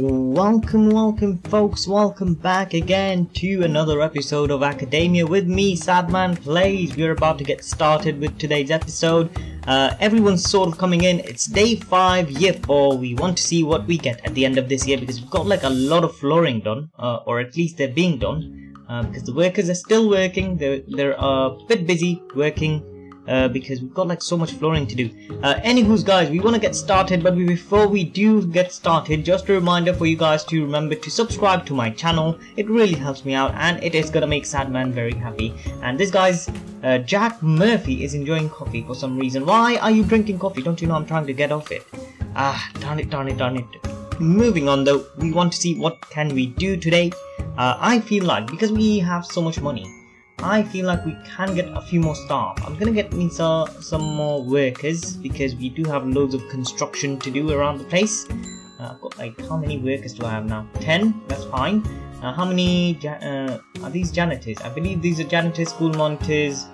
Welcome, welcome, folks. Welcome back again to another episode of Academia with me, Sadman Plays. We're about to get started with today's episode. Uh, everyone's sort of coming in. It's day five, year four. We want to see what we get at the end of this year because we've got like a lot of flooring done, uh, or at least they're being done. Uh, because the workers are still working. They're they're a bit busy working uh, because we've got like so much flooring to do. Uh, anywho's guys, we want to get started, but before we do get started, just a reminder for you guys to remember to subscribe to my channel. It really helps me out and it is gonna make Sadman very happy. And this guy's uh, Jack Murphy is enjoying coffee for some reason. Why are you drinking coffee? Don't you know I'm trying to get off it? Ah, darn it, darn it, darn it. Moving on though, we want to see what can we do today. Uh, I feel like because we have so much money, I feel like we can get a few more staff. I'm gonna get me some, more workers because we do have loads of construction to do around the place. Uh, I've got like, how many workers do I have now? 10? That's fine. Uh, how many uh, are these janitors? I believe these are janitors, school monitors.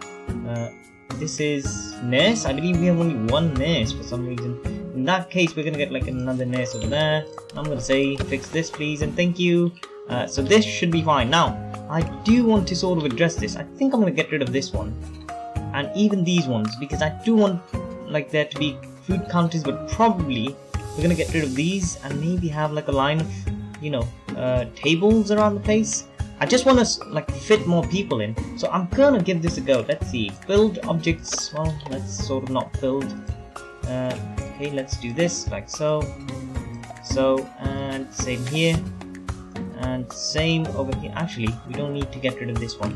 Uh, this is nurse. I believe we have only one nurse for some reason. In that case, we're gonna get like another nurse over there. I'm gonna say, fix this please and thank you. Uh, so this should be fine. Now, I do want to sort of address this. I think I'm going to get rid of this one. And even these ones, because I do want like there to be food counters, but probably we're going to get rid of these and maybe have like a line of, you know, uh, tables around the place. I just want to like fit more people in. So I'm going to give this a go. Let's see. Build objects. Well, let's sort of not build. Uh, okay, let's do this like so. So, and same here and same over here. Actually we don't need to get rid of this one.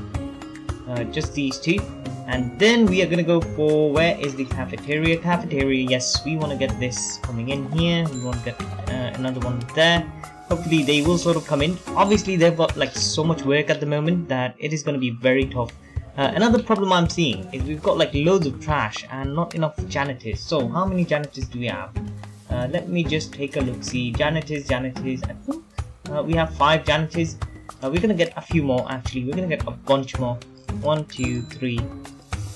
Uh, just these two. And then we are gonna go for where is the cafeteria? Cafeteria yes we want to get this coming in here. We want to get uh, another one there. Hopefully they will sort of come in. Obviously they've got like so much work at the moment that it is going to be very tough. Uh, another problem I'm seeing is we've got like loads of trash and not enough janitors. So how many janitors do we have? Uh, let me just take a look. See janitors janitors. I think uh, we have five janitors. Uh, we're gonna get a few more actually. We're gonna get a bunch more. One, two, three,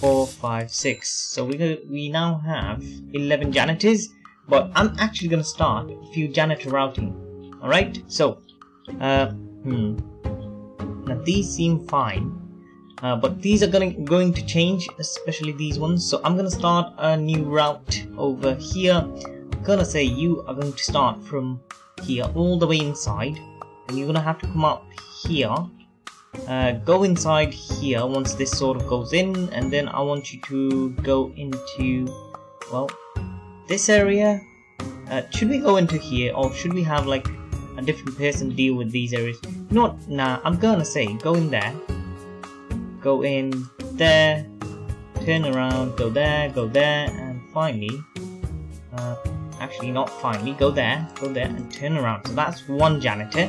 four, five, six. So we we now have 11 janitors. But I'm actually gonna start a few janitor routing. All right. So, uh, hmm. Now these seem fine. Uh, but these are gonna going to change, especially these ones. So I'm gonna start a new route over here. I'm gonna say you are going to start from here all the way inside. And you're gonna have to come up here. Uh, go inside here once this sort of goes in. And then I want you to go into well this area. Uh, should we go into here or should we have like a different person deal with these areas? Not nah I'm gonna say go in there. Go in there. Turn around go there go there and finally uh, actually not finally. Go there go there and turn around. So that's one janitor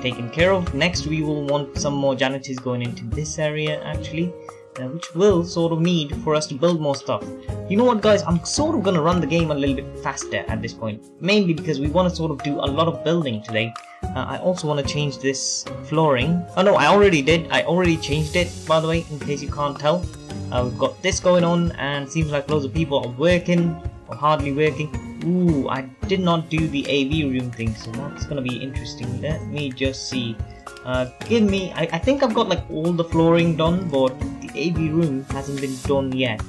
taken care of. Next we will want some more janitors going into this area actually uh, which will sort of need for us to build more stuff. You know what guys? I'm sort of gonna run the game a little bit faster at this point mainly because we want to sort of do a lot of building today. Uh, I also want to change this flooring. Oh no I already did. I already changed it by the way in case you can't tell. Uh, we've got this going on and seems like loads of people are working or hardly working Ooh, I did not do the AV room thing, so that's gonna be interesting. Let me just see. Uh, give me, I, I think I've got like all the flooring done, but the AV room hasn't been done yet.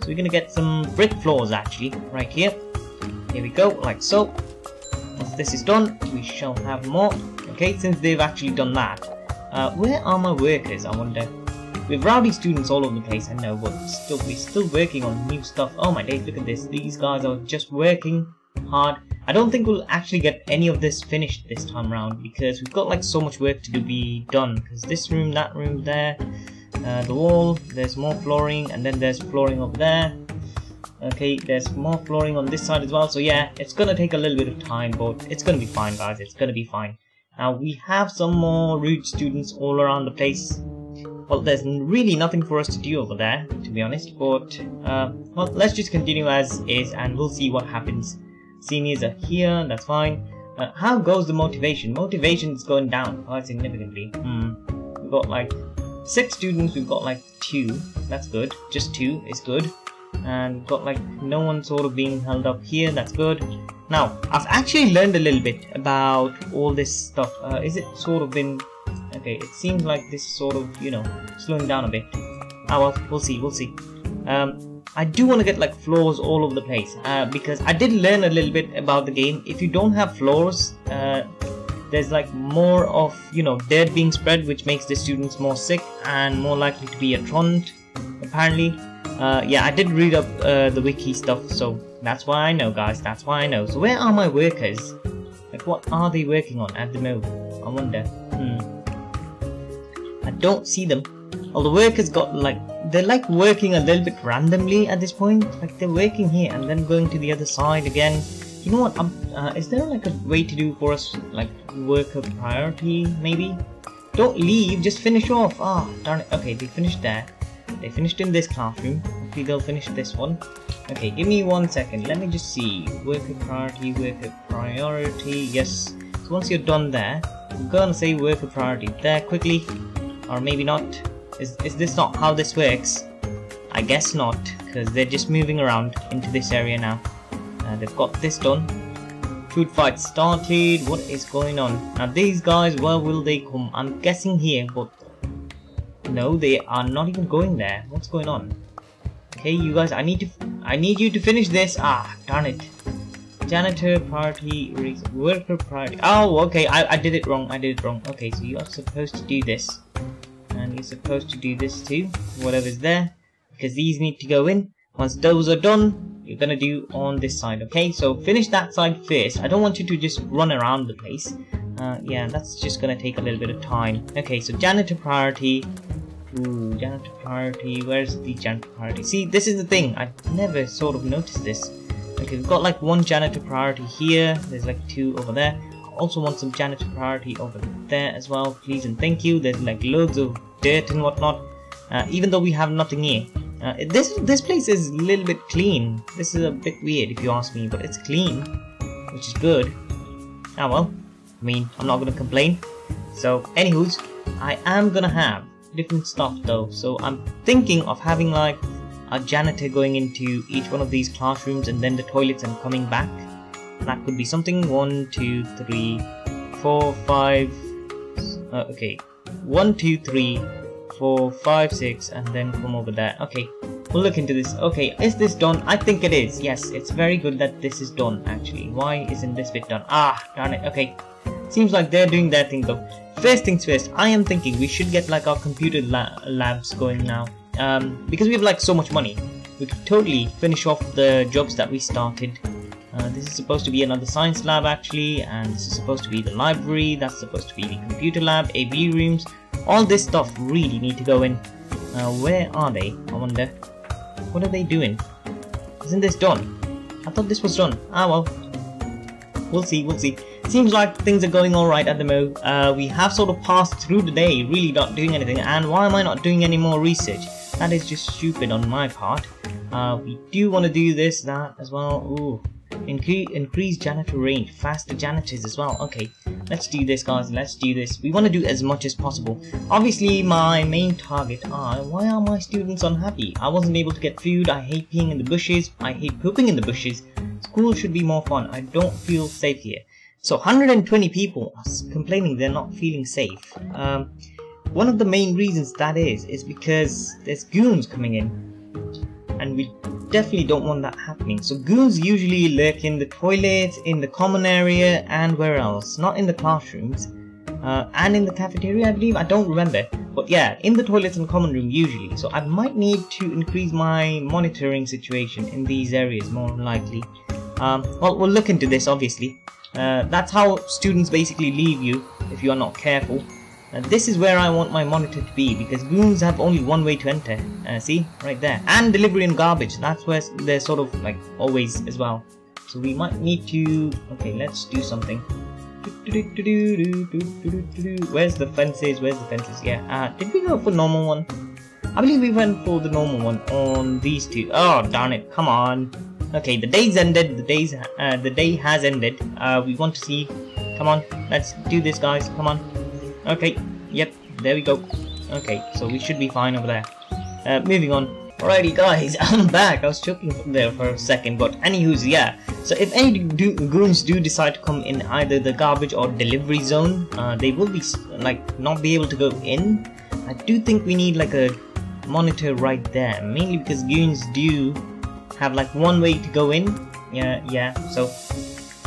So we're gonna get some brick floors actually, right here. Here we go, like so. Once this is done, we shall have more. Okay, since they've actually done that. Uh, where are my workers, I wonder? We have rowdy students all over the place, I know, still, we're still working on new stuff. Oh my days, look at this. These guys are just working hard. I don't think we'll actually get any of this finished this time around because we've got like so much work to be done. Because this room, that room there, uh, the wall, there's more flooring, and then there's flooring over there. Okay, there's more flooring on this side as well. So yeah, it's gonna take a little bit of time, but it's gonna be fine, guys. It's gonna be fine. Now we have some more rude students all around the place. Well, there's really nothing for us to do over there, to be honest, but, uh, well, let's just continue as is and we'll see what happens. Seniors are here, that's fine. Uh, how goes the motivation? Motivation is going down quite significantly. Hmm. We've got like six students, we've got like two. That's good. Just two is good. and got like no one sort of being held up here that's good now I've actually learned a little bit about all this stuff uh, is it sort of been okay it seems like this sort of you know slowing down a bit. Oh well we'll see we'll see. Um, I do want to get like floors all over the place uh, because I did learn a little bit about the game. If you don't have floors uh, there's like more of you know dirt being spread which makes the students more sick and more likely to be a truant apparently. Uh, yeah I did read up uh, the wiki stuff so that's why I know guys that's why I know. So where are my workers? Like what are they working on at the moment? I wonder. Hmm. I don't see them. All the workers got like they're like working a little bit randomly at this point. Like they're working here and then going to the other side again. You know what? Um, uh, is there like a way to do for us like worker priority maybe? Don't leave. Just finish off. Ah oh, darn it. Okay they finished there. They finished in this classroom. Hopefully they'll finish this one. Okay give me one second. Let me just see. Worker priority worker priority. Yes. So once you're done there I'm gonna say worker priority there quickly or maybe not is, is this not how this works? I guess not, because they're just moving around into this area now. Uh, they've got this done. Food fight started. What is going on? Now these guys, where will they come? I'm guessing here, but no, they are not even going there. What's going on? Okay, you guys, I need to, I need you to finish this. Ah, darn it. Janitor priority, worker priority. Oh, okay, I, I did it wrong. I did it wrong. Okay, so you are supposed to do this. And you're supposed to do this too whatever's there because these need to go in. Once those are done you're gonna do on this side okay? So finish that side first. I don't want you to just run around the place. Uh, yeah that's just gonna take a little bit of time. Okay so janitor priority Ooh, janitor priority where's the janitor priority see this is the thing I never sort of noticed this okay we've got like one janitor priority here. There's like two over there. Also want some janitor priority over there as well please and thank you. There's like loads of dirt and whatnot. Uh, even though we have nothing here. Uh, this this place is a little bit clean. This is a bit weird if you ask me but it's clean which is good. Ah well I mean I'm not gonna complain. So anywho's I am gonna have different stuff though. So I'm thinking of having like a janitor going into each one of these classrooms and then the toilets and coming back? That could be something. One two three four five uh, okay. One two three four five six and then come over there. Okay we'll look into this. Okay is this done? I think it is. Yes it's very good that this is done actually. Why isn't this bit done? Ah darn it. Okay seems like they're doing their thing though. First things first i am thinking we should get like our computer la labs going now um because we have like so much money we could totally finish off the jobs that we started. Uh, this is supposed to be another science lab actually and this is supposed to be the library that's supposed to be the computer lab AV rooms. All this stuff really need to go in. Uh, where are they I wonder? What are they doing? Isn't this done? I thought this was done. Ah well. We'll see we'll see. Seems like things are going alright at the moment uh, we have sort of passed through the day really not doing anything. And why am I not doing any more research that is just stupid on my part uh, we do want to do this that as well Ooh. Incre increase janitor range, faster janitors as well. Okay, let's do this guys, let's do this. We want to do as much as possible. Obviously my main target are, why are my students unhappy? I wasn't able to get food, I hate peeing in the bushes, I hate pooping in the bushes. School should be more fun, I don't feel safe here. So 120 people are complaining they're not feeling safe. Um, one of the main reasons that is, is because there's goons coming in. And we definitely don't want that happening. So goons usually lurk in the toilets, in the common area, and where else? Not in the classrooms. Uh, and in the cafeteria, I believe. I don't remember. But yeah, in the toilets and common room usually. So I might need to increase my monitoring situation in these areas more likely. Um, well, we'll look into this obviously. Uh, that's how students basically leave you if you are not careful. Uh, this is where I want my monitor to be because goons have only one way to enter. Uh, see? Right there. And delivery and garbage. That's where they're sort of like always as well. So we might need to... Okay, let's do something. Where's the fences? Where's the fences? Yeah. Uh, did we go for normal one? I believe we went for the normal one on these two. Oh, darn it. Come on. Okay, the day's ended. The day's uh, the day has ended. Uh, we want to see. Come on, let's do this, guys. Come on. Okay, yep, there we go. Okay, so we should be fine over there. Uh, moving on. Alrighty guys, I'm back. I was choking there for a second, but anywho's yeah. So if any do, goons do decide to come in either the garbage or delivery zone, uh, they will be like not be able to go in. I do think we need like a monitor right there, mainly because goons do have like one way to go in. Yeah, yeah. So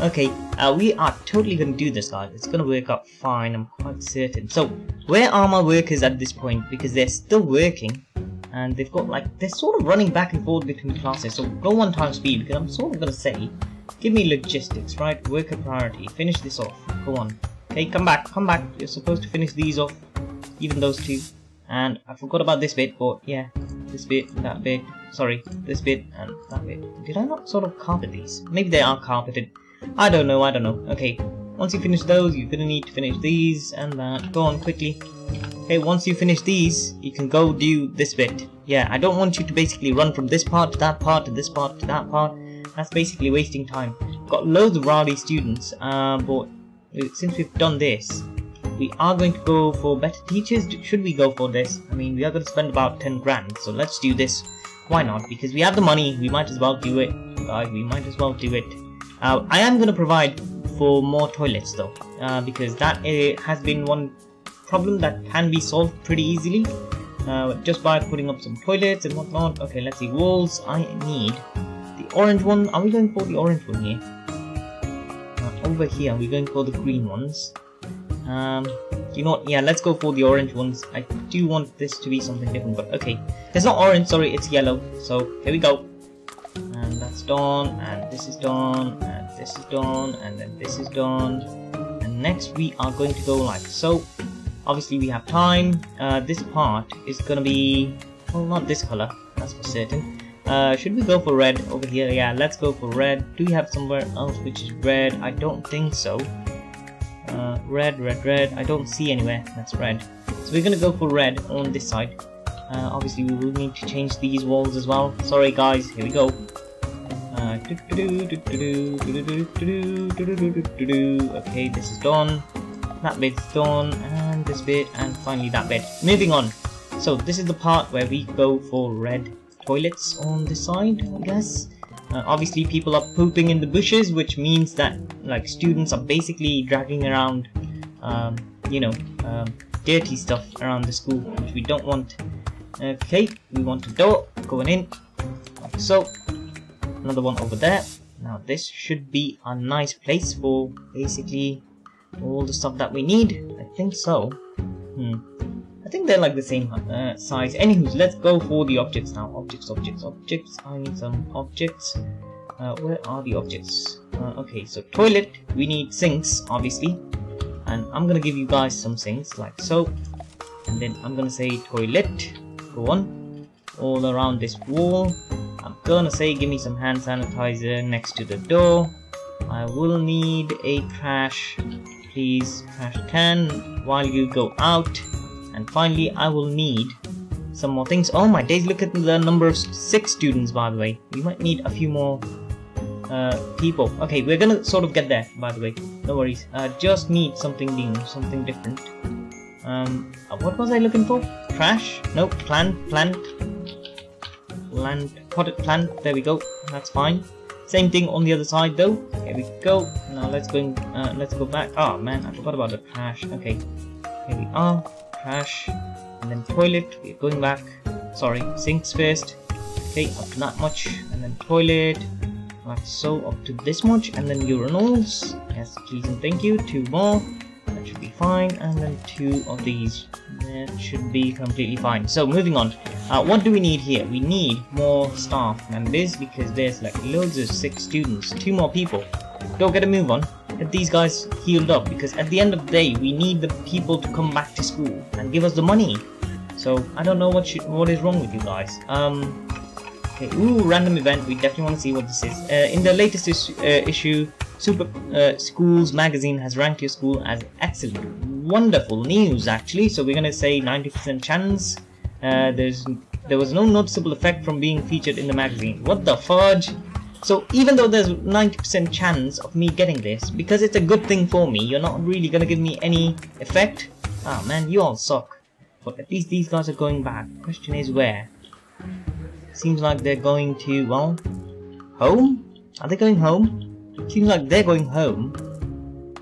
Okay, uh, we are totally gonna do this guys, it's gonna work out fine, I'm quite certain. So, where are my workers at this point? Because they're still working, and they've got like, they're sort of running back and forth between classes, so go one time speed, because I'm sort of gonna say, give me logistics, right, worker priority, finish this off, go on. Okay, come back, come back, you're supposed to finish these off, even those two. And I forgot about this bit, but yeah, this bit, that bit, sorry, this bit, and that bit. Did I not sort of carpet these? Maybe they are carpeted. I don't know, I don't know. Okay, once you finish those, you're gonna need to finish these and that. Go on, quickly. Okay, once you finish these, you can go do this bit. Yeah, I don't want you to basically run from this part to that part to this part to that part. That's basically wasting time. Got loads of rowdy students, uh, but since we've done this, we are going to go for better teachers. Should we go for this? I mean, we are going to spend about 10 grand, so let's do this. Why not? Because we have the money, we might as well do it. Guys, we might as well do it. Uh, I am going to provide for more toilets though, uh, because that uh, has been one problem that can be solved pretty easily. Uh, just by putting up some toilets and whatnot. Okay, let's see. Walls, I need the orange one. Are we going for the orange one here? Uh, over here, we're going for the green ones. Um, you know what? Yeah, let's go for the orange ones. I do want this to be something different, but okay. It's not orange, sorry, it's yellow. So, here we go that's done and this is done and this is done and then this is done and next we are going to go like so. Obviously we have time. Uh, this part is gonna be well not this color that's for certain. Uh, should we go for red over here? Yeah let's go for red. Do we have somewhere else which is red? I don't think so. Uh, red red red. I don't see anywhere that's red. So we're gonna go for red on this side. Uh, obviously we will need to change these walls as well. Sorry guys. Here we go okay this is done that bit's done and this bit and finally that bit moving on. So this is the part where we go for red toilets on the side I guess. Uh, obviously people are pooping in the bushes which means that like students are basically dragging around um, you know um, dirty stuff around the school which we don't want. Okay, we want a door going in, so. Another one over there. Now this should be a nice place for basically all the stuff that we need. I think so. Hmm. I think they're like the same uh, size. Anywho, let's go for the objects now. Objects, objects, objects. I need some objects. Uh, where are the objects? Uh, okay, so toilet. We need sinks, obviously. And I'm gonna give you guys some sinks, like so. And then I'm gonna say toilet go on all around this wall I'm gonna say give me some hand sanitizer next to the door. I will need a trash please trash can while you go out. And finally I will need some more things. Oh my days look at the number of six students by the way. We might need a few more uh, people. Okay we're gonna sort of get there by the way. No worries. Uh, just need something new something different. Um, uh, what was I looking for? Trash? Nope plant plant. Plant potted plant. There we go. That's fine. Same thing on the other side though. Here we go. Now let's go uh, let's go back. Oh man I forgot about the trash okay. Here we are. Trash and then toilet. We're going back. Sorry sinks first. Okay up to that much. And then toilet. Like so up to this much. And then urinals. Yes please and thank you. Two more that should be fine. And then two of these that should be completely fine. So moving on. Uh, what do we need here? We need more staff members because there's like loads of sick students. Two more people. Don't get a move on. Get these guys healed up because at the end of the day we need the people to come back to school and give us the money. So I don't know what should, what is wrong with you guys. Um okay. Ooh random event. We definitely want to see what this is. Uh, in the latest is, uh, issue Super uh, Schools magazine has ranked your school as excellent. Wonderful news, actually. So we're gonna say 90% chance. Uh, there's there was no noticeable effect from being featured in the magazine. What the fudge? So even though there's 90% chance of me getting this, because it's a good thing for me, you're not really gonna give me any effect. Ah man, you all suck. But at least these guys are going back. Question is where? seems like they're going to, well, home? Are they going home? Seems like they're going home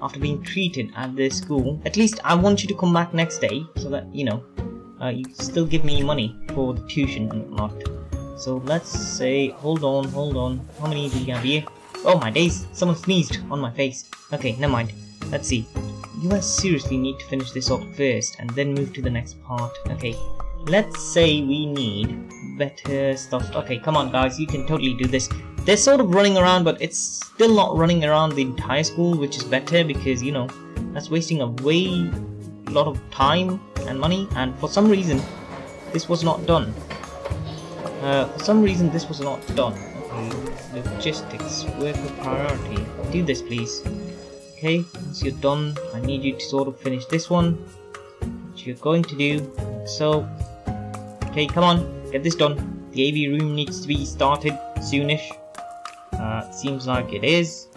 after being treated at their school. At least I want you to come back next day so that, you know, uh, you still give me money for the tuition and whatnot. So let's say, hold on, hold on. How many do we have here? Oh my days, someone sneezed on my face. Okay, never mind. Let's see. You guys seriously need to finish this off first and then move to the next part. Okay, let's say we need better stuff. Okay, come on guys, you can totally do this. They're sort of running around, but it's still not running around the entire school, which is better because, you know, that's wasting a way lot of time and money, and for some reason, this was not done. Uh, for some reason, this was not done. Okay, logistics, worker priority. Do this, please. Okay, once you're done, I need you to sort of finish this one, which you're going to do. So, okay, come on, get this done. The AV room needs to be started soonish. Uh, seems like it is.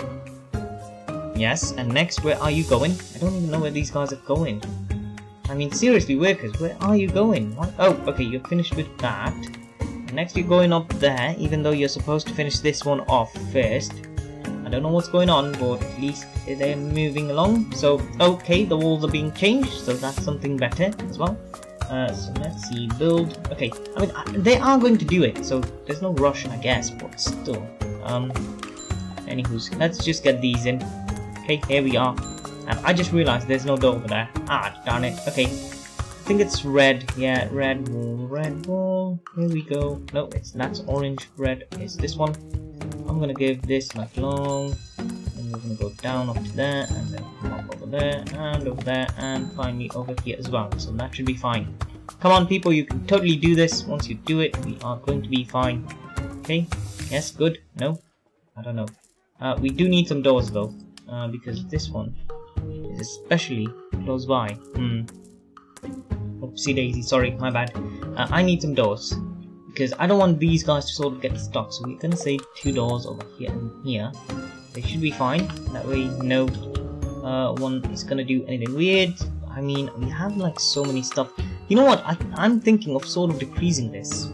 Yes, and next, where are you going? I don't even know where these guys are going. I mean, seriously, workers, where are you going? What? Oh, okay, you're finished with that. Next, you're going up there, even though you're supposed to finish this one off first. I don't know what's going on, but at least they're moving along. So, okay, the walls are being changed, so that's something better as well. Uh, so let's see, build. Okay, I mean, uh, they are going to do it, so there's no rush, I guess, but still. Um, anywho's, let's just get these in. Okay, here we are. And I just realized there's no door over there. Ah, darn it. Okay. I think it's red. Yeah, red wall, red wall. Here we go. No, it's that's orange, red is this one. I'm gonna give this like long. And we're gonna go down up to there, and then up over there, and over there, and finally over here as well. So that should be fine. Come on, people, you can totally do this. Once you do it, we are going to be fine. Okay? Yes, good. No? I don't know. Uh, we do need some doors though uh, because this one is especially close by. Hmm. Oopsie daisy, sorry, my bad. Uh, I need some doors because I don't want these guys to sort of get stuck. So we're gonna say two doors over here and here. They should be fine. That way, no uh, one is gonna do anything weird. I mean, we have like so many stuff. You know what? I, I'm thinking of sort of decreasing this.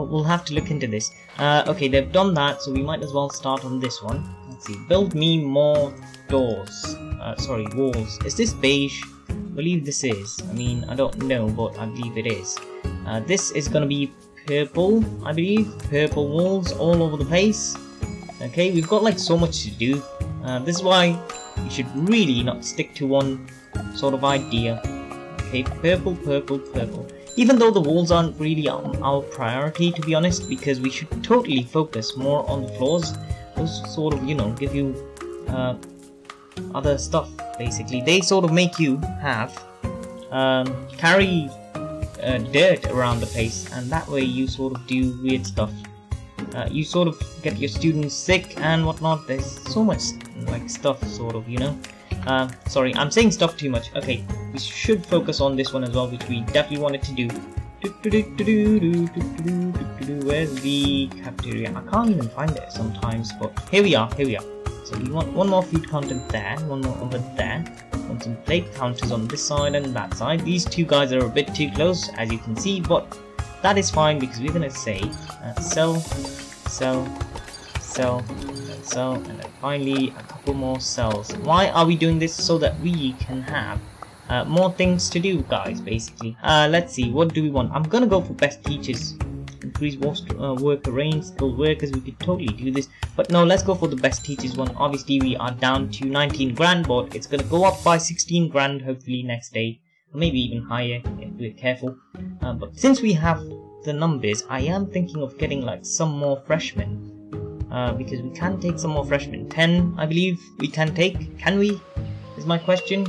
Oh, we'll have to look into this. Uh, okay, they've done that, so we might as well start on this one. Let's see. Build me more doors. Uh, sorry, walls. Is this beige? I believe this is. I mean, I don't know, but I believe it is. Uh, this is gonna be purple, I believe. Purple walls all over the place. Okay, we've got like so much to do. Uh, this is why you should really not stick to one sort of idea. Okay, purple, purple, purple. Even though the walls aren't really our priority, to be honest, because we should totally focus more on the floors. Those sort of you know give you uh, other stuff basically. They sort of make you have um, carry uh, dirt around the place and that way you sort of do weird stuff. Uh, you sort of get your students sick and whatnot. There's so much like stuff sort of you know uh, sorry I'm saying stuff too much okay we should focus on this one as well which we definitely wanted to do Where's the cafeteria? I can't even find it sometimes, but here we are, here we are. So we want one more food counter there, one more over there. Want some plate counters on this side and that side. These two guys are a bit too close, as you can see, but that is fine because we're gonna say uh, sell, sell, sell, and then finally a couple more cells. Why are we doing this? So that we can have uh, more things to do guys basically. Uh, let's see. What do we want? I'm gonna go for best teachers. Increase uh, worker range skilled workers. We could totally do this. But no let's go for the best teachers one. Obviously we are down to 19 grand but it's gonna go up by 16 grand hopefully next day. Maybe even higher. If we're careful. Uh, but since we have the numbers I am thinking of getting like some more freshmen uh, because we can take some more freshmen 10 I believe we can take can we is my question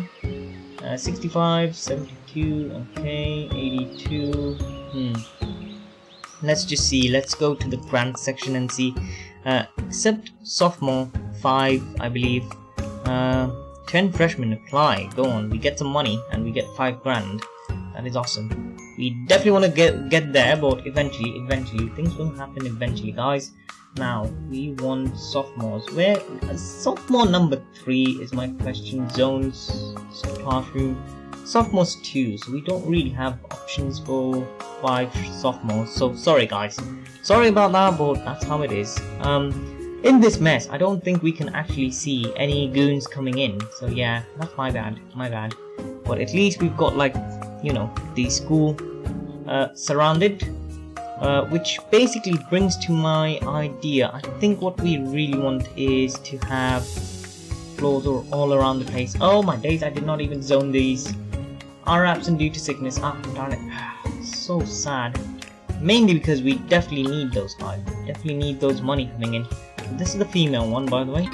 uh, 65, 72, okay, 82, hmm. Let's just see, let's go to the grant section and see. Uh, except sophomore, 5, I believe. Uh, 10 freshmen apply, go on, we get some money and we get 5 grand. That is awesome. We definitely want to get get there, but eventually, eventually, things will happen eventually, guys. Now, we want sophomores. Where uh, sophomore number three is my question. Zones, classroom, sophomores two. So we don't really have options for five sophomores. So sorry, guys. Sorry about that, but that's how it is. Um, in this mess, I don't think we can actually see any goons coming in. So yeah, that's my bad, my bad. But at least we've got like, you know, the school uh, surrounded. Uh, which basically brings to my idea. I think what we really want is to have floors all around the place. Oh my days, I did not even zone these. Are absent due to sickness. Ah, darn it. so sad. Mainly because we definitely need those guys. Definitely need those money coming in. This is the female one, by the way.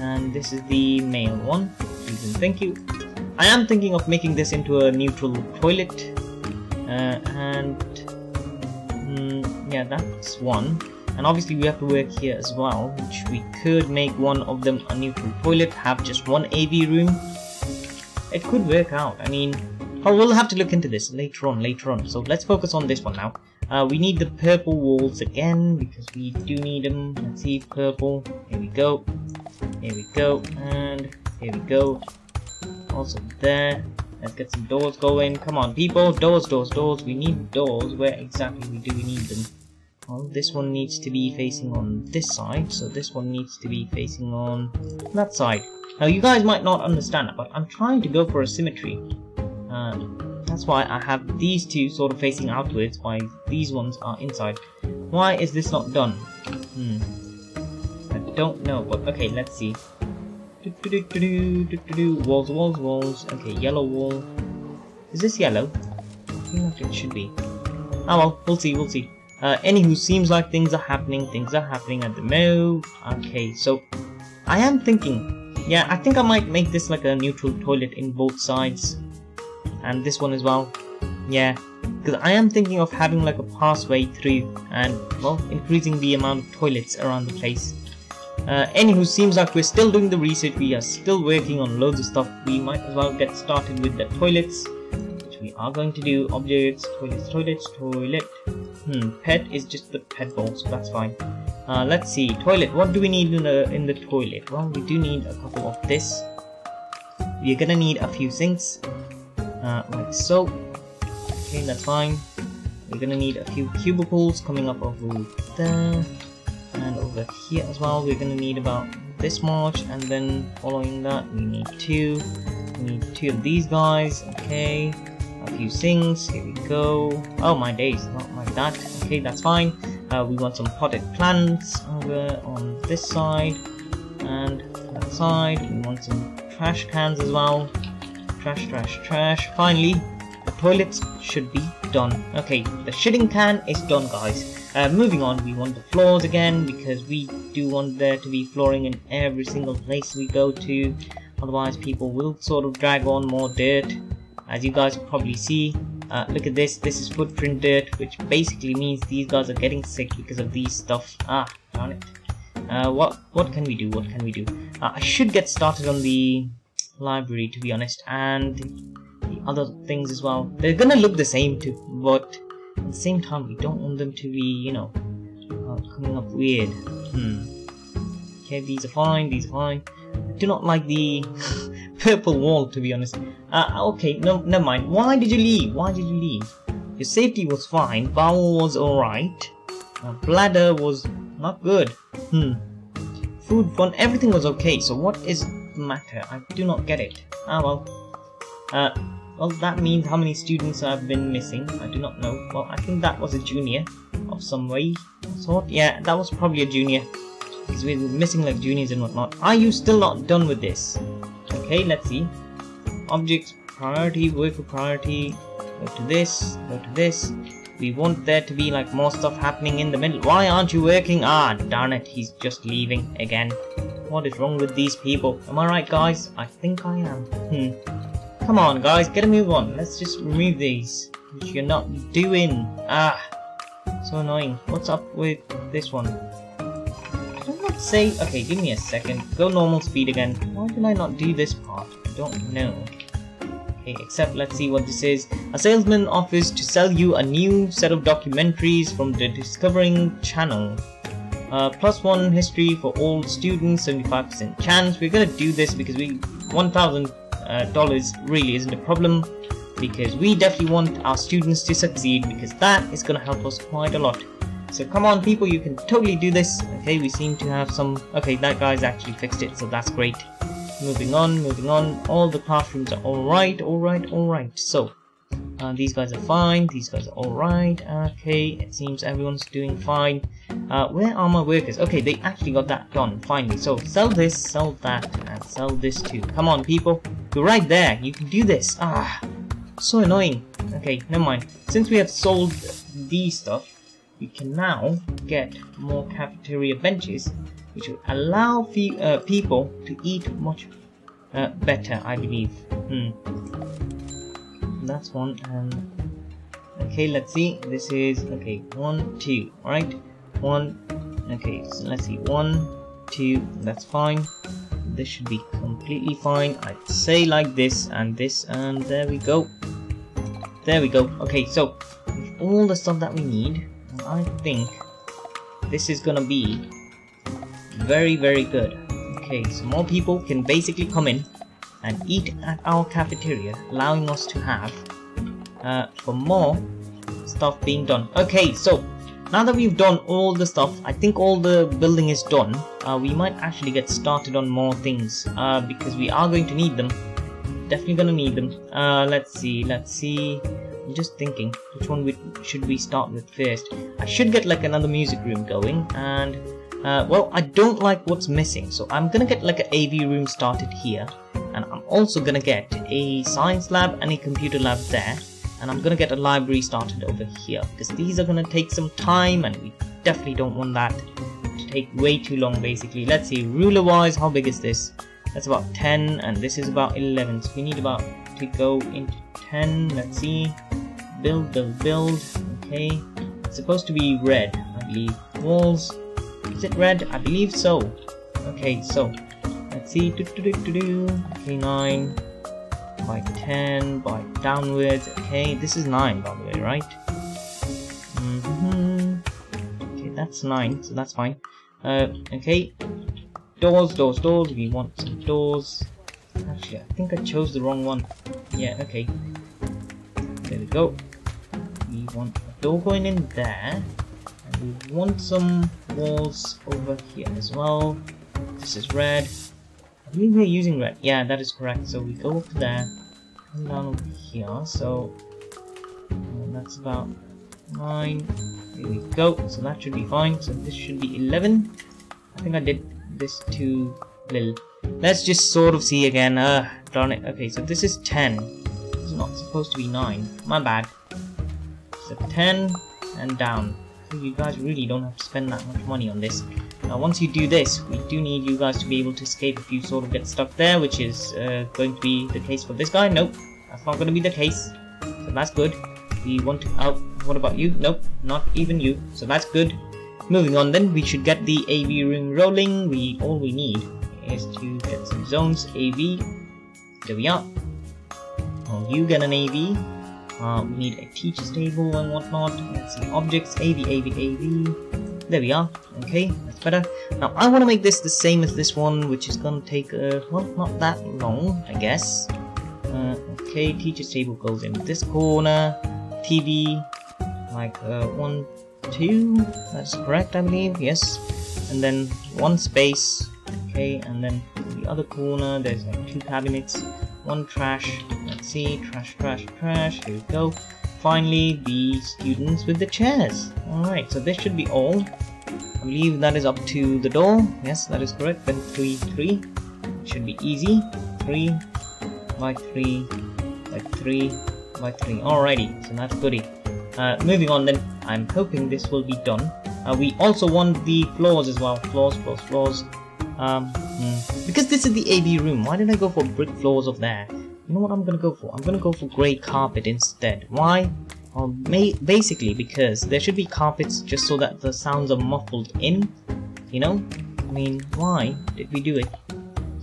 And this is the male one. Please and thank you. I am thinking of making this into a neutral toilet. Uh, and... Mm, yeah, that's one. And obviously we have to work here as well, which we could make one of them a neutral toilet, have just one AV room. It could work out, I mean, oh, we'll have to look into this later on, later on. So let's focus on this one now. Uh, we need the purple walls again because we do need them. Let's see, purple. Here we go. Here we go. And here we go. Also there. Let's get some doors going. Come on, people. Doors, doors, doors. We need doors. Where exactly do we need them? Well, this one needs to be facing on this side. So this one needs to be facing on that side. Now, you guys might not understand that, but I'm trying to go for a symmetry. Uh, that's why I have these two sort of facing outwards while these ones are inside. Why is this not done? Hmm. I don't know, but okay, let's see. Do, do, do, walls, walls, walls. Okay, yellow wall. Is this yellow? I feel like it should be. Oh well, we'll see, we'll see. Uh, anywho, seems like things are happening, things are happening at the move. Okay, so I am thinking, yeah, I think I might make this like a neutral toilet in both sides and this one as well yeah because I am thinking of having like a passway through and well increasing the amount of toilets around the place uh, anywho seems like we're still doing the research we are still working on loads of stuff. We might as well get started with the toilets which we are going to do. Objects toilets toilets toilet. Hmm pet is just the pet bowl so that's fine. Uh, let's see. Toilet what do we need in the in the toilet? Well we do need a couple of this. We're gonna need a few sinks uh, like so. Okay, that's fine. We're gonna need a few cubicles coming up over there and over here as well. We're gonna need about this much, and then following that, we need two. We need two of these guys. Okay, a few things. Here we go. Oh my days, not like that. Okay, that's fine. Uh, we want some potted plants over on this side and that side. We want some trash cans as well. Trash, trash, trash. Finally, the toilets should be done. Okay, the shitting can is done, guys. Uh, moving on, we want the floors again because we do want there to be flooring in every single place we go to. Otherwise, people will sort of drag on more dirt. As you guys probably see, uh, look at this. This is footprint dirt, which basically means these guys are getting sick because of these stuff. Ah, darn it. Uh, what what can we do? What can we do? Uh, I should get started on the library to be honest and the other things as well they're gonna look the same too but at the same time we don't want them to be you know uh, coming up weird. Hmm. Okay these are fine these are fine. I do not like the purple wall to be honest. Uh, okay no never mind. Why did you leave? Why did you leave? Your safety was fine. Bowel was alright. Uh, bladder was not good. Hmm. Food fun everything was okay. So what is the matter? I do not get it. Ah well. Uh, well that means how many students I've been missing. I do not know. Well, I think that was a junior of some way. Sort. Yeah, that was probably a junior. Because we're missing like juniors and whatnot. Are you still not done with this? Okay, let's see. Objects, priority, work for priority. Go to this, go to this. We want there to be like more stuff happening in the middle. Why aren't you working? Ah, darn it, he's just leaving again. What is wrong with these people? Am I right, guys? I think I am. Hmm. Come on, guys, get a move on. Let's just remove these. Which you're not doing. Ah. So annoying. What's up with this one? I not say... Okay, give me a second. Go normal speed again. Why did I not do this part? I don't know. Okay, except let's see what this is. A salesman offers to sell you a new set of documentaries from the Discovering channel. Uh, plus one history for all students, 75% chance. We're gonna do this because we $1,000 uh, dollars really isn't a problem because we definitely want our students to succeed because that is gonna help us quite a lot. So come on people, you can totally do this. Okay, we seem to have some... Okay, that guy's actually fixed it, so that's great. Moving on, moving on. All the classrooms are alright, alright, alright. So, uh, these guys are fine, these guys are alright. Okay, it seems everyone's doing fine. Uh, where are my workers? Okay, they actually got that done, finally. So, sell this, sell that, and sell this too. Come on people, you're right there, you can do this. Ah, so annoying. Okay, never mind. Since we have sold these stuff, we can now get more cafeteria benches which will allow uh, people to eat much uh, better I believe hmm. that's one okay let's see this is okay one two right one okay so let's see one two that's fine this should be completely fine I'd say like this and this and there we go there we go okay so all the stuff that we need I think this is gonna be very very good. Okay, so more people can basically come in and eat at our cafeteria, allowing us to have uh, for more stuff being done. Okay, so now that we've done all the stuff, I think all the building is done. Uh, we might actually get started on more things uh, because we are going to need them. Definitely gonna need them. Uh, let's see, let's see. I'm just thinking, which one we, should we start with first? I should get like another music room going, and uh, well, I don't like what's missing, so I'm gonna get like an AV room started here, and I'm also gonna get a science lab and a computer lab there, and I'm gonna get a library started over here, because these are gonna take some time, and we definitely don't want that to take way too long, basically. Let's see, ruler-wise, how big is this? That's about 10, and this is about 11, so we need about to go into 10, let's see, build, build, build, okay, it's supposed to be red, I believe, walls, is it red? I believe so, okay, so, let's see, do do do do do, okay, 9, by 10, by downwards, okay, this is 9 by the way, right? Mm -hmm. Okay, that's 9, so that's fine. Uh, okay, doors, doors, doors, we want some doors, Actually, I think I chose the wrong one. Yeah, okay. There we go. We want a door going in there. And we want some walls over here as well. This is red. We're using red. Yeah, that is correct. So we go up there. Come down over here. So that's about 9. There we go. So that should be fine. So this should be 11. I think I did this too little. Let's just sort of see again. Uh, darn it. Okay, so this is 10. It's not supposed to be 9. My bad. So 10 and down. So you guys really don't have to spend that much money on this. Now once you do this, we do need you guys to be able to escape if you sort of get stuck there, which is uh, going to be the case for this guy. Nope, that's not going to be the case. So that's good. We want to... Oh, what about you? Nope, not even you. So that's good. Moving on then, we should get the AV room rolling. We All we need is to get some zones AV. There we are. Oh, you get an AV. Uh, we need a teacher's table and whatnot. Let's see, objects, AV, AV, AV. There we are. Okay, that's better. Now I want to make this the same as this one, which is gonna take uh, well, not that long, I guess. Uh, okay, teacher's table goes in this corner. TV, like uh, one, two. That's correct, I believe. Yes, and then one space okay and then the other corner there's like two cabinets one trash let's see trash trash trash here we go finally the students with the chairs. Alright so this should be all. I believe that is up to the door. Yes that is correct. Then 3 3 should be easy. 3 by 3 by 3 by 3 alrighty so that's goody. Uh, moving on then. I'm hoping this will be done. Uh, we also want the floors as well. Floors floors floors. Um, hmm. because this is the AV room, why didn't I go for brick floors of there? You know what I'm gonna go for? I'm gonna go for grey carpet instead. Why? Well, basically because there should be carpets just so that the sounds are muffled in. You know? I mean, why did we do it?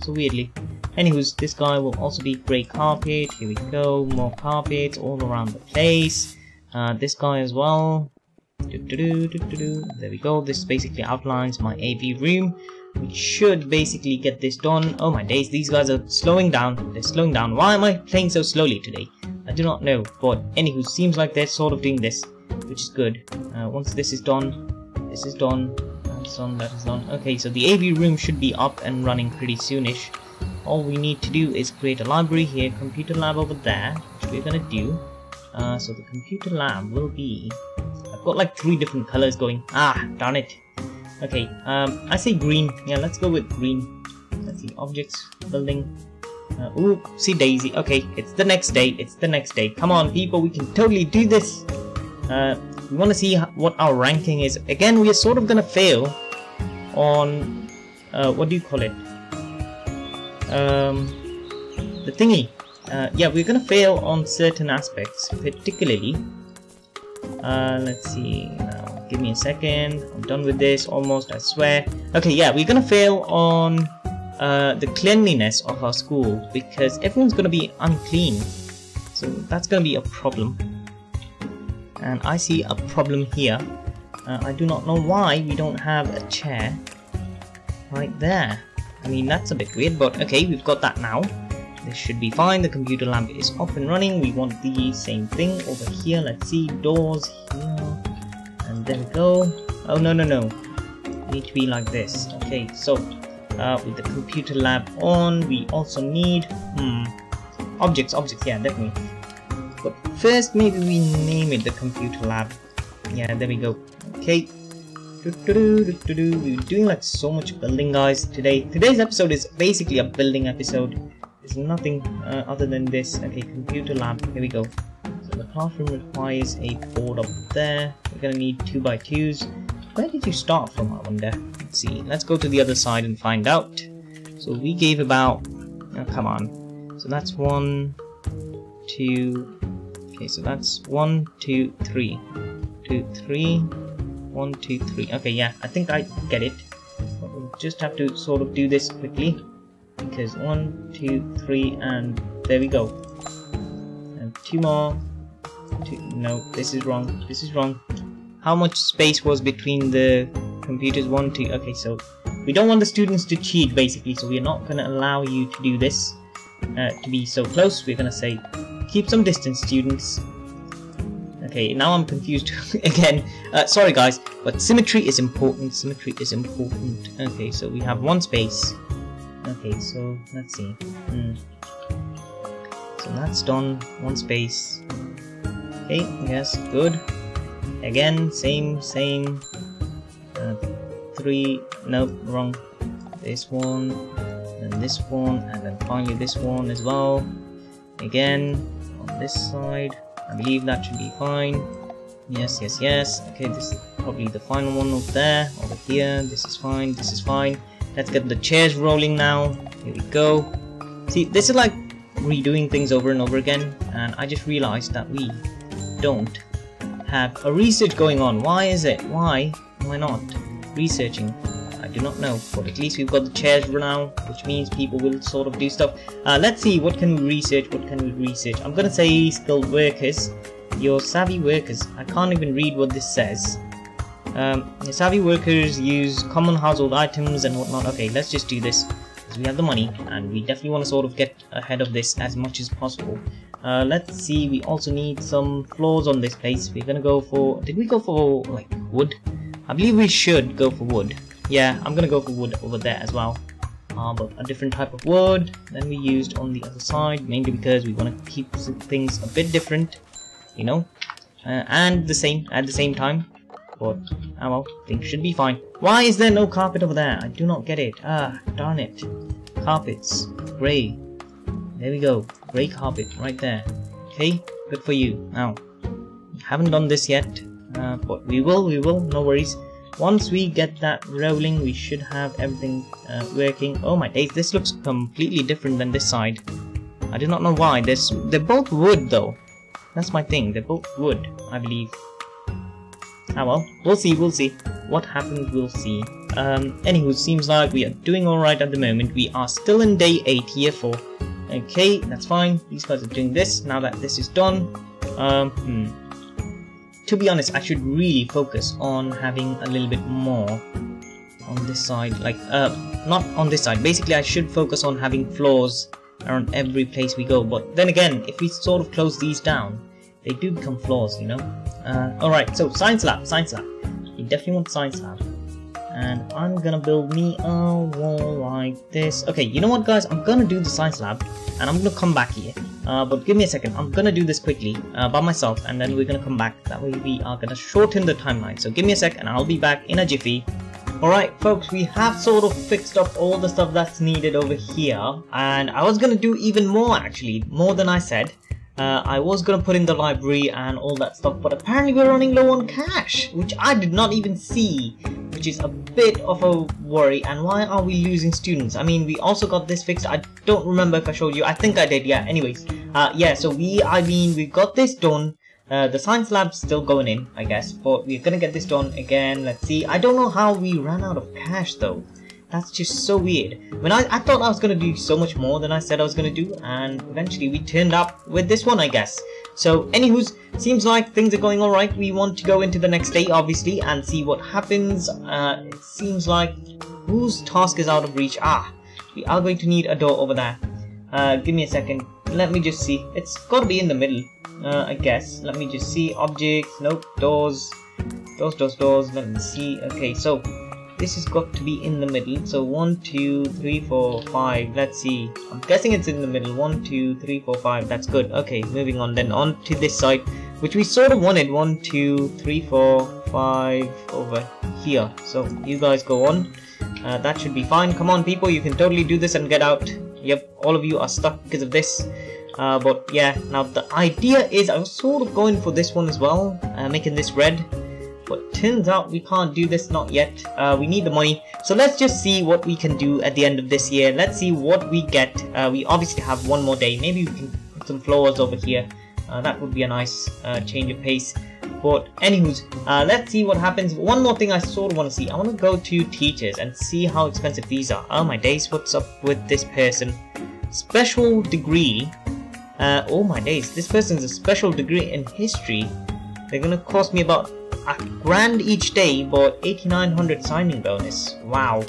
So weirdly. Anyways, this guy will also be grey carpet. Here we go, more carpets all around the place. Uh, this guy as well. There we go. This basically outlines my AV room, which should basically get this done. Oh my days, these guys are slowing down. They're slowing down. Why am I playing so slowly today? I do not know. But anywho, seems like they're sort of doing this, which is good. Uh, once this is done, this is done. That's done. That is done. Okay, so the AV room should be up and running pretty soonish. All we need to do is create a library here, computer lab over there, which we're gonna do. Uh, so the computer lab will be I've got like three different colors going. Ah, darn it. Okay, um, I say green. Yeah, let's go with green. Let's see, objects, building. Uh, ooh, see Daisy. Okay, it's the next day. It's the next day. Come on, people, we can totally do this. Uh, we want to see what our ranking is. Again, we are sort of gonna fail on uh, what do you call it? Um, the thingy. Uh, yeah, we're gonna fail on certain aspects, particularly uh, let's see now give me a second. I'm done with this almost I swear. Okay yeah we're gonna fail on uh, the cleanliness of our school because everyone's gonna be unclean. So that's gonna be a problem. And I see a problem here. Uh, I do not know why we don't have a chair right there. I mean that's a bit weird but okay we've got that now. This should be fine. The computer lab is up and running. We want the same thing over here. Let's see doors here and there we go. Oh no no no. Need to be like this. Okay so uh, with the computer lab on we also need hmm objects objects yeah definitely. But first maybe we name it the computer lab. Yeah there we go. Okay. Do, do, do, we're doing like so much building guys today. Today's episode is basically a building episode. There's nothing uh, other than this. Okay, computer lab. Here we go. The classroom requires a board up there. We're gonna need two by twos. Where did you start from, I wonder? Let's see. Let's go to the other side and find out. So we gave about... Oh, come on. So that's one, two... Okay, so that's one, two, three. Two, three. One, two, three. Okay, yeah, I think I get it. But we'll just have to sort of do this quickly because one two three and there we go and two more no this is wrong. This is wrong. How much space was between the computers? One two okay so we don't want the students to cheat basically so we're not going to allow you to do this uh, to be so close. We're going to say keep some distance students. Okay now I'm confused again. Uh, sorry guys but symmetry is important. Symmetry is important. Okay so we have one space. Okay, so let's see. Hmm. So that's done. One space. Okay, yes, good. Again, same, same. Uh, three. Nope, wrong. This one, and this one, and then finally this one as well. Again, on this side. I believe that should be fine. Yes, yes, yes. Okay, this is probably the final one over there, over here. This is fine, this is fine. Let's get the chairs rolling now. Here we go. See, this is like redoing things over and over again, and I just realized that we don't have a research going on. Why is it? Why am I not researching? I do not know, but at least we've got the chairs now, which means people will sort of do stuff. Uh, let's see, what can we research, what can we research? I'm gonna say skilled workers, your savvy workers. I can't even read what this says. Um, savvy workers use common household items and whatnot. Okay, let's just do this we have the money and we definitely want to sort of get ahead of this as much as possible. Uh, let's see, we also need some floors on this place. We're gonna go for... Did we go for, like, wood? I believe we should go for wood. Yeah, I'm gonna go for wood over there as well. Uh, but a different type of wood than we used on the other side, mainly because we want to keep things a bit different, you know, uh, and the same at the same time but oh well, things should be fine. Why is there no carpet over there? I do not get it. Ah, darn it. Carpets. Grey. There we go. Grey carpet right there. Okay, good for you. Now, haven't done this yet, uh, but we will, we will, no worries. Once we get that rolling, we should have everything uh, working. Oh my days, this looks completely different than this side. I do not know why. This, they're both wood though. That's my thing. They're both wood, I believe. Ah well, we'll see, we'll see. What happens, we'll see. Um, anywho, seems like we are doing alright at the moment. We are still in day 8, year 4. Okay, that's fine. These guys are doing this. Now that this is done, um, hmm. To be honest, I should really focus on having a little bit more on this side. Like, uh, not on this side. Basically, I should focus on having floors around every place we go. But then again, if we sort of close these down, they do become floors, you know? Uh, alright, so science lab, science lab. You definitely want science lab. And I'm gonna build me a wall like this. Okay, you know what guys, I'm gonna do the science lab and I'm gonna come back here. Uh, but give me a second, I'm gonna do this quickly uh, by myself and then we're gonna come back. That way we are gonna shorten the timeline. So give me a sec and I'll be back in a jiffy. Alright folks, we have sort of fixed up all the stuff that's needed over here and I was gonna do even more actually, more than I said. Uh, I was gonna put in the library and all that stuff but apparently we're running low on cash which I did not even see which is a bit of a worry and why are we losing students I mean we also got this fixed I don't remember if I showed you I think I did yeah anyways uh, yeah so we I mean we got this done uh, the science lab's still going in, I guess, but we're gonna get this done again. Let's see. I don't know how we ran out of cash though. That's just so weird. When I, I thought I was gonna do so much more than I said I was gonna do, and eventually we turned up with this one, I guess. So, anywho's, seems like things are going alright. We want to go into the next day, obviously, and see what happens. Uh, it seems like whose task is out of reach? Ah, we are going to need a door over there. Uh, give me a second. Let me just see. It's got to be in the middle uh, I guess. Let me just see objects, nope, doors, doors, doors, doors, let me see. Okay, so this has got to be in the middle. So one, two, three, four, five. Let's see. I'm guessing it's in the middle. One, two, three, four, five. That's good. Okay, moving on then on to this side, which we sort of wanted. One, two, three, four, five over here. So you guys go on. Uh, that should be fine. Come on, people. You can totally do this and get out. Yep, all of you are stuck because of this. Uh, but yeah, now the idea is I was sort of going for this one as well, uh, making this red. But turns out we can't do this, not yet. Uh, we need the money. So let's just see what we can do at the end of this year. Let's see what we get. Uh, we obviously have one more day. Maybe we can put some floors over here. Uh, that would be a nice uh, change of pace. But anywho's, uh, let's see what happens. One more thing I sort of want to see. I want to go to teachers and see how expensive these are. Oh my days, what's up with this person? Special degree uh, oh my days, this person's a special degree in history. They're gonna cost me about a grand each day, but 8900 signing bonus. Wow.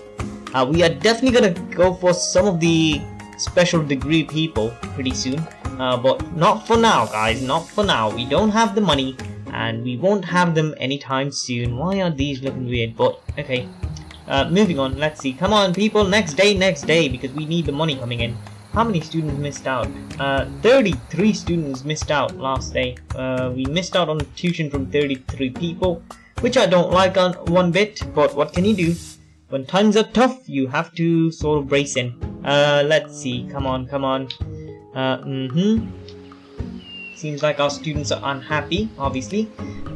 Uh, we are definitely gonna go for some of the special degree people pretty soon. Uh, but not for now, guys, not for now. We don't have the money, and we won't have them anytime soon. Why are these looking weird? But, okay. Uh, moving on, let's see. Come on, people, next day, next day, because we need the money coming in. How many students missed out? Uh, 33 students missed out last day. Uh, we missed out on tuition from 33 people, which I don't like on one bit, but what can you do? When times are tough, you have to sort of brace in. Uh, let's see, come on, come on. Uh, mm-hmm. Seems like our students are unhappy, obviously.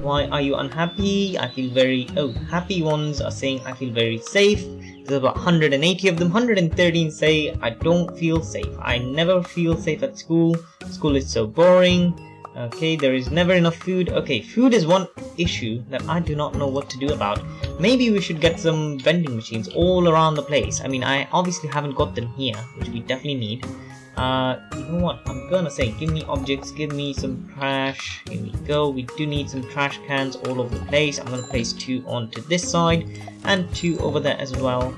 Why are you unhappy? I feel very... Oh, happy ones are saying I feel very safe. There's about 180 of them. 113 say, I don't feel safe. I never feel safe at school. School is so boring. Okay, there is never enough food. Okay, food is one issue that I do not know what to do about. Maybe we should get some vending machines all around the place. I mean, I obviously haven't got them here, which we definitely need. Uh, you know what? I'm gonna say, give me objects, give me some trash. Here we go. We do need some trash cans all over the place. I'm gonna place two onto this side and two over there as well.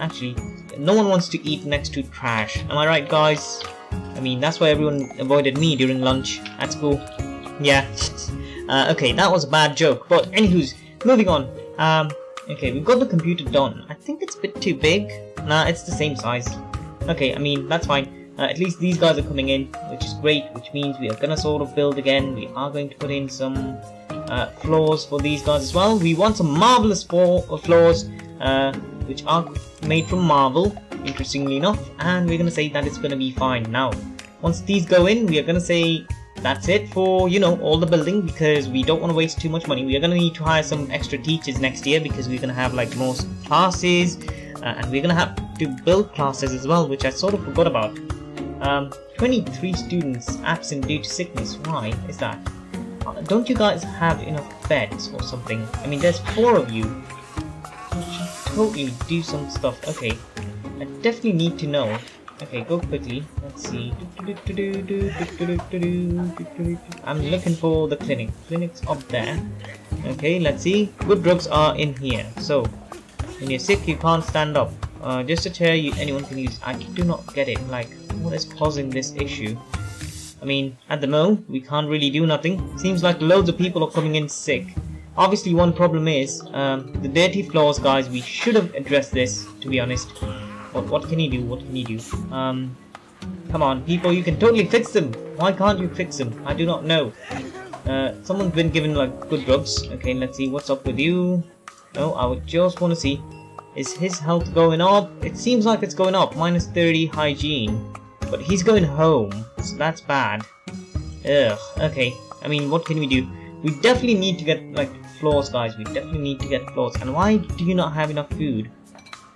Actually, no one wants to eat next to trash. Am I right, guys? I mean, that's why everyone avoided me during lunch at school. Yeah. Uh, okay, that was a bad joke. But anywho's, moving on. Um, okay, we've got the computer done. I think it's a bit too big. Nah, it's the same size. Okay, I mean, that's fine. Uh, at least these guys are coming in, which is great, which means we are gonna sort of build again. We are going to put in some uh, floors for these guys as well. We want some marvelous floors, uh, which are made from marble, interestingly enough, and we're gonna say that it's gonna be fine. Now, once these go in, we are gonna say that's it for, you know, all the building because we don't want to waste too much money. We are going to need to hire some extra teachers next year because we're going to have like most classes uh, and we're going to have to build classes as well, which I sort of forgot about. Um, 23 students absent due to sickness. Why is that? Uh, don't you guys have enough beds or something? I mean, there's four of you. You should totally do some stuff. Okay, I definitely need to know. Okay, go quickly. Let's see. I'm looking for the clinic. Clinic's up there. Okay, let's see. Good drugs are in here. So, when you're sick, you can't stand up. Uh, just a chair you, anyone can use. I do not get it. Like, what is causing this issue? I mean, at the moment, we can't really do nothing. Seems like loads of people are coming in sick. Obviously, one problem is um, the dirty floors, guys. We should have addressed this, to be honest. What, what can you do? What can you do? Um, come on, people, you can totally fix them. Why can't you fix them? I do not know. Uh, someone's been given like good drugs. Okay, let's see what's up with you. No, I would just want to see. Is his health going up? It seems like it's going up. Minus 30 hygiene. But he's going home, so that's bad. Ugh, okay. I mean, what can we do? We definitely need to get, like, floors, guys. We definitely need to get floors. And why do you not have enough food?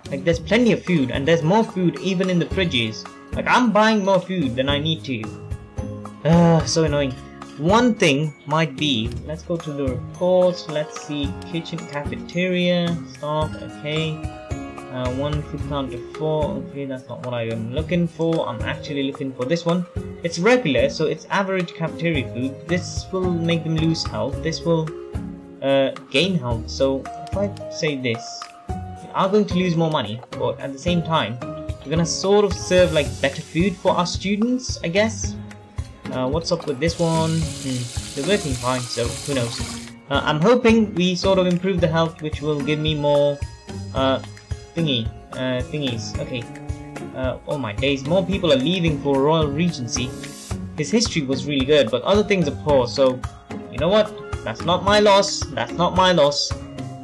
Like, there's plenty of food, and there's more food even in the fridges. Like, I'm buying more food than I need to. Ugh, so annoying. One thing might be, let's go to the reports, let's see, kitchen, cafeteria, stock, okay. Uh, one food counter four, okay, that's not what I am looking for, I'm actually looking for this one. It's regular, so it's average cafeteria food. This will make them lose health, this will uh, gain health, so if I say this, we are going to lose more money, but at the same time, we're gonna sort of serve like better food for our students, I guess. Uh, what's up with this one? Hmm, they're working fine, so who knows. Uh, I'm hoping we sort of improve the health, which will give me more uh, thingy, uh, thingies. Okay. Uh, oh my days, more people are leaving for Royal Regency. His history was really good, but other things are poor, so you know what? That's not my loss. That's not my loss.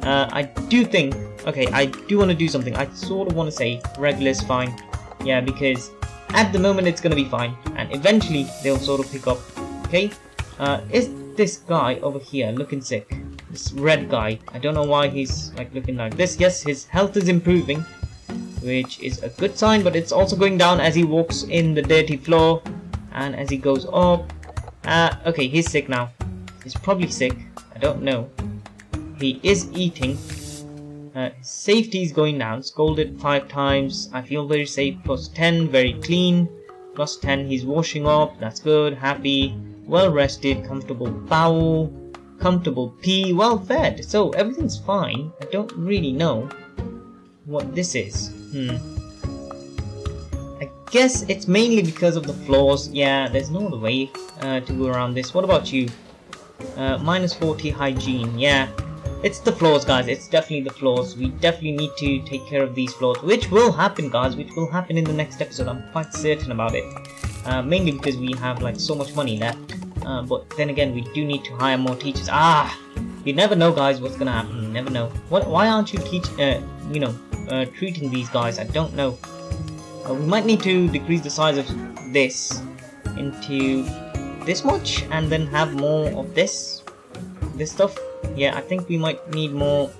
Uh, I do think, okay, I do want to do something. I sort of want to say regular is fine. Yeah, because at the moment it's gonna be fine. And eventually they'll sort of pick up. Okay? Uh, is this guy over here looking sick? This red guy. I don't know why he's like looking like this. Yes his health is improving which is a good sign but it's also going down as he walks in the dirty floor and as he goes up. Uh, okay he's sick now. He's probably sick. I don't know. He is eating uh, safety is going down. Scolded 5 times. I feel very safe. Plus 10. Very clean. Plus 10. He's washing up. That's good. Happy. Well rested. Comfortable bowel. Comfortable pee. Well fed. So everything's fine. I don't really know what this is. Hmm. I guess it's mainly because of the floors. Yeah, there's no other way uh, to go around this. What about you? Uh, minus 40 hygiene. Yeah, it's the floors, guys. It's definitely the floors. We definitely need to take care of these floors, which will happen, guys. Which will happen in the next episode. I'm quite certain about it. Uh, mainly because we have like so much money left. Uh, but then again, we do need to hire more teachers. Ah, you never know, guys. What's gonna happen? You never know. What? Why aren't you teach? Uh, you know, uh, treating these guys? I don't know. Uh, we might need to decrease the size of this into this much, and then have more of this, this stuff yeah, I think we might need more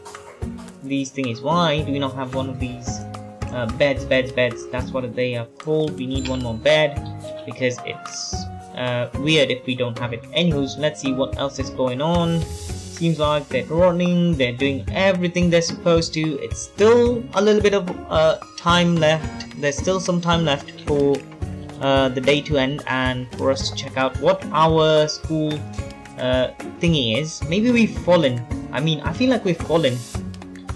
these things. Why do we not have one of these uh, beds, beds, beds? That's what they are called. We need one more bed because it's uh, weird if we don't have it. Anyways, let's see what else is going on. Seems like they're running, they're doing everything they're supposed to. It's still a little bit of uh, time left. There's still some time left for uh, the day to end and for us to check out what our school uh, thingy is. Maybe we've fallen. I mean, I feel like we've fallen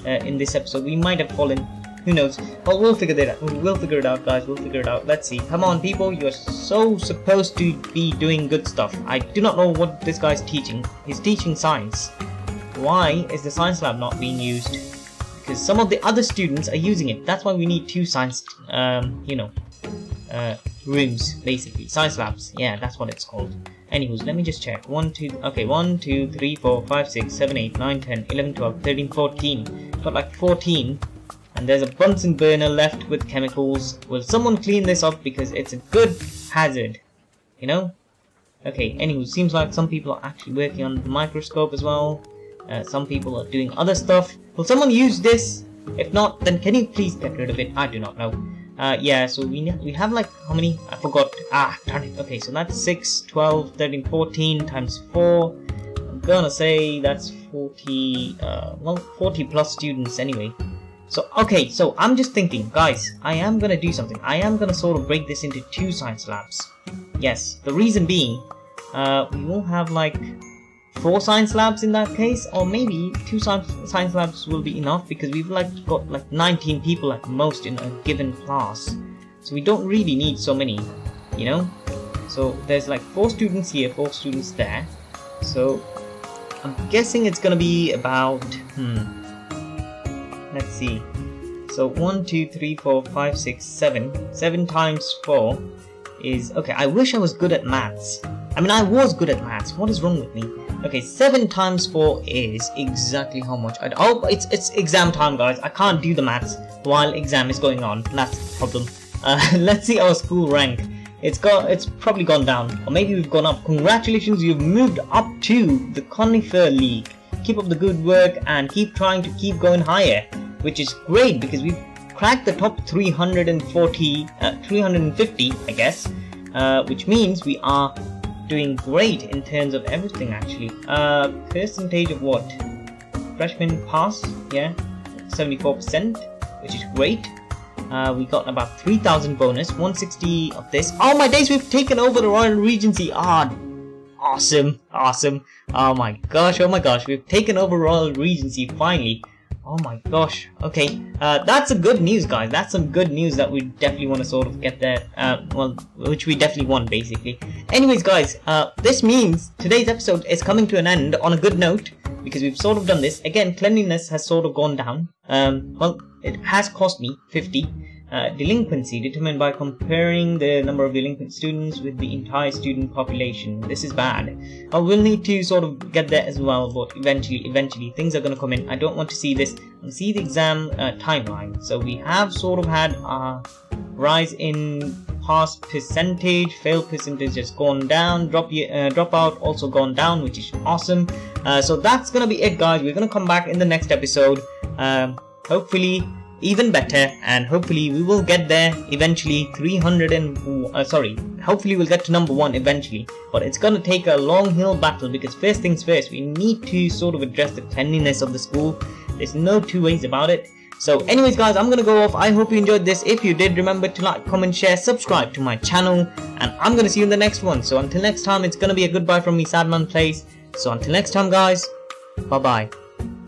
uh, in this episode. We might have fallen. Who knows? But we'll figure that out. We'll figure it out, guys. We'll figure it out. Let's see. Come on, people. You're so supposed to be doing good stuff. I do not know what this guy's teaching. He's teaching science. Why is the science lab not being used? Because some of the other students are using it. That's why we need two science, um, you know, uh, rooms, basically. Science labs. Yeah, that's what it's called. Anyways, let me just check. 1, 2, okay, 1, 2, 3, 4, 5, 6, 7, 8, 9, 10, 11, 12, 13, 14. Got like 14. And there's a Bunsen burner left with chemicals. Will someone clean this up because it's a good hazard? You know? Okay, anyway, seems like some people are actually working on the microscope as well. Uh, some people are doing other stuff. Will someone use this? If not, then can you please get rid of it? I do not know. Uh, yeah, so we, we have like, how many? I forgot. Ah, darn it. Okay, so that's 6, 12, 13, 14 times 4. I'm gonna say that's 40, uh, well, 40 plus students anyway. So, okay, so I'm just thinking, guys, I am gonna do something. I am gonna sort of break this into two science labs. Yes, the reason being, uh, we will have like four science labs in that case, or maybe two science, labs will be enough because we've like got like 19 people at most in a given class. So we don't really need so many, you know? So there's like four students here, four students there. So I'm guessing it's gonna be about, hmm, let's see so 1 2 3 4 5 6 7 7 times 4 is okay I wish I was good at maths I mean I was good at maths. What is wrong with me? Okay 7 times 4 is exactly how much I'd oh it's it's exam time guys. I can't do the maths while exam is going on. That's the problem. Uh, let's see our school rank. It's got it's probably gone down or maybe we've gone up. Congratulations you've moved up to the conifer league. Keep up the good work and keep trying to keep going higher which is great because we've cracked the top 340, uh, 350, I guess, uh, which means we are doing great in terms of everything actually. Uh, percentage of what? Freshman pass, yeah, 74%, which is great. Uh, we got about 3000 bonus, 160 of this. Oh my days, we've taken over the Royal Regency. Ah, awesome, awesome. Oh my gosh, oh my gosh, we've taken over Royal Regency finally. Oh my gosh. Okay, uh, that's a good news, guys. That's some good news that we definitely want to sort of get there. Uh, well, which we definitely want, basically. Anyways, guys, uh, this means today's episode is coming to an end on a good note because we've sort of done this. Again, cleanliness has sort of gone down. Um, well, it has cost me 50. Uh, delinquency determined by comparing the number of delinquent students with the entire student population. This is bad. I will need to sort of get there as well, but eventually, eventually things are going to come in. I don't want to see this and see the exam uh, timeline. So we have sort of had a rise in pass percentage, fail percentage has gone down, drop uh, dropout also gone down, which is awesome. Uh, so that's gonna be it, guys. We're gonna come back in the next episode. Um, hopefully even better and hopefully we will get there eventually. 300 and uh, sorry hopefully we'll get to number one eventually. But it's gonna take a long hill battle because first things first we need to sort of address the cleanliness of the school. There's no two ways about it. So anyways guys i'm gonna go off. I hope you enjoyed this. If you did remember to like comment share subscribe to my channel and i'm gonna see you in the next one. So until next time it's gonna be a goodbye from me sadman plays. So until next time guys bye bye